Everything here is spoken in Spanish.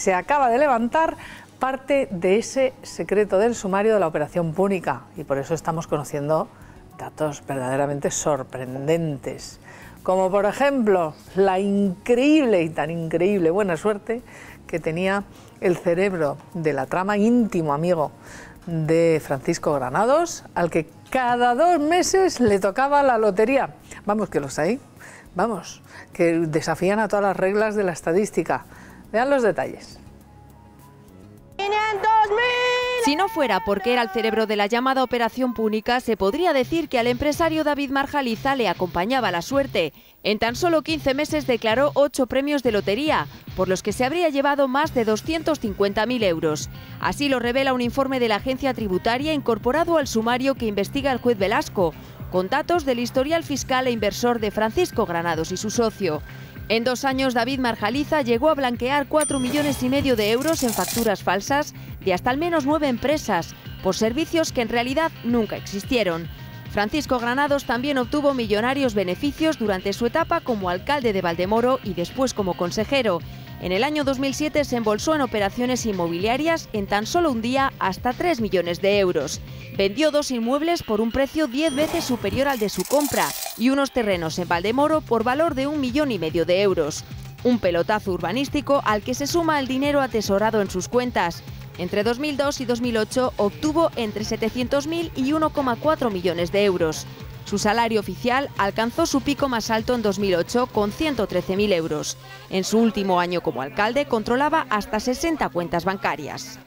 se acaba de levantar parte de ese secreto del sumario de la operación Púnica y por eso estamos conociendo datos verdaderamente sorprendentes, como por ejemplo la increíble y tan increíble buena suerte que tenía el cerebro de la trama íntimo amigo de Francisco Granados, al que cada dos meses le tocaba la lotería. Vamos, que los hay, vamos, que desafían a todas las reglas de la estadística. Vean los detalles. Si no fuera porque era el cerebro de la llamada Operación Púnica, se podría decir que al empresario David Marjaliza le acompañaba la suerte. En tan solo 15 meses declaró 8 premios de lotería, por los que se habría llevado más de 250.000 euros. Así lo revela un informe de la agencia tributaria incorporado al sumario que investiga el juez Velasco, con datos del historial fiscal e inversor de Francisco Granados y su socio. En dos años, David Marjaliza llegó a blanquear 4 millones y medio de euros en facturas falsas de hasta al menos nueve empresas por servicios que en realidad nunca existieron. Francisco Granados también obtuvo millonarios beneficios durante su etapa como alcalde de Valdemoro y después como consejero. En el año 2007 se embolsó en operaciones inmobiliarias en tan solo un día hasta 3 millones de euros. Vendió dos inmuebles por un precio 10 veces superior al de su compra y unos terrenos en Valdemoro por valor de un millón y medio de euros. Un pelotazo urbanístico al que se suma el dinero atesorado en sus cuentas. Entre 2002 y 2008 obtuvo entre 700.000 y 1,4 millones de euros. Su salario oficial alcanzó su pico más alto en 2008 con 113.000 euros. En su último año como alcalde controlaba hasta 60 cuentas bancarias.